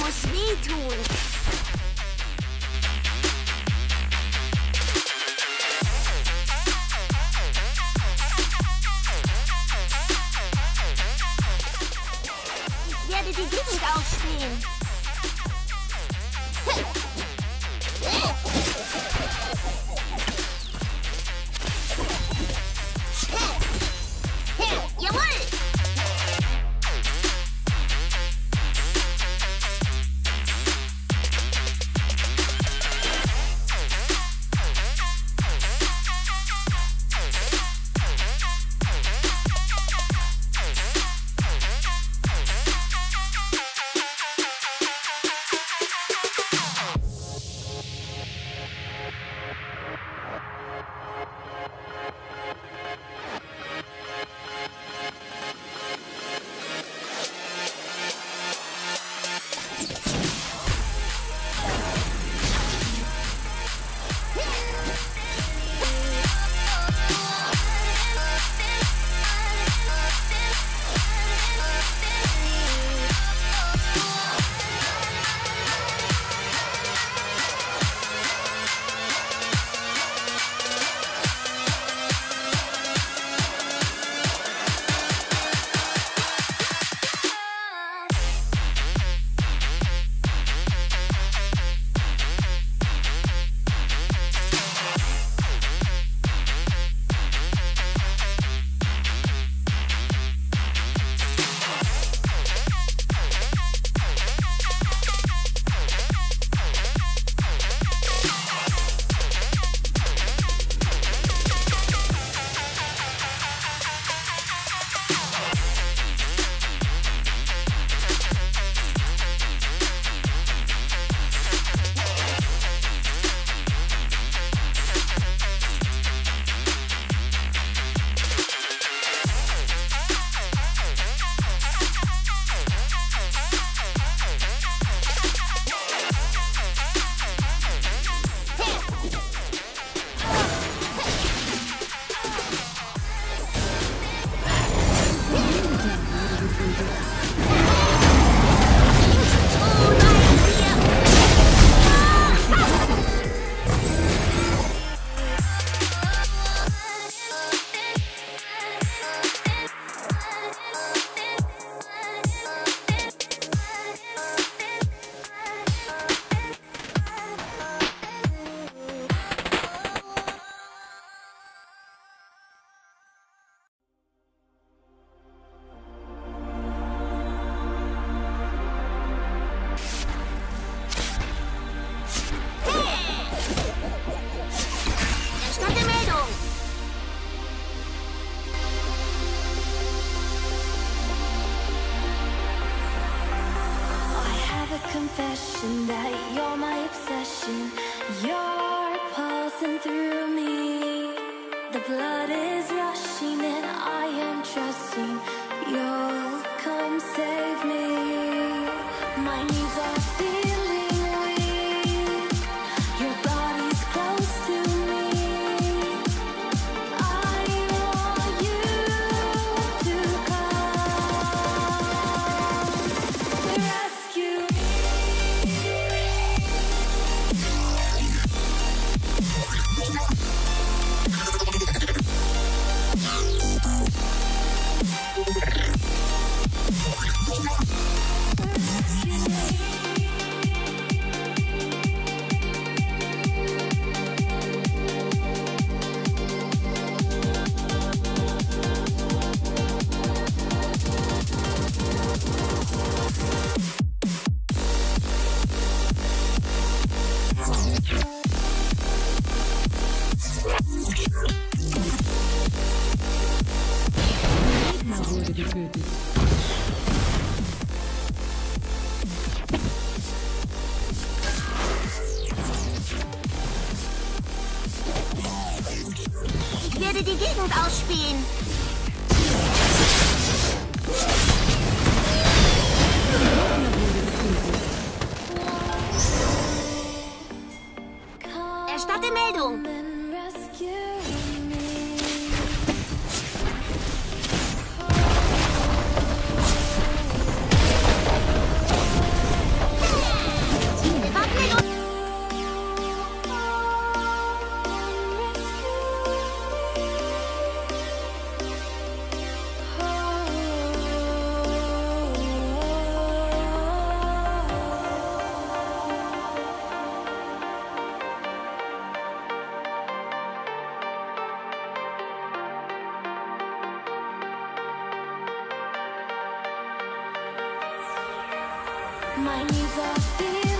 muss wehtun. Ich werde die Gegend aufstehen. through me, the blood is. werde die Gegend ausspähen. Erstatte Meldung. My knees are feeling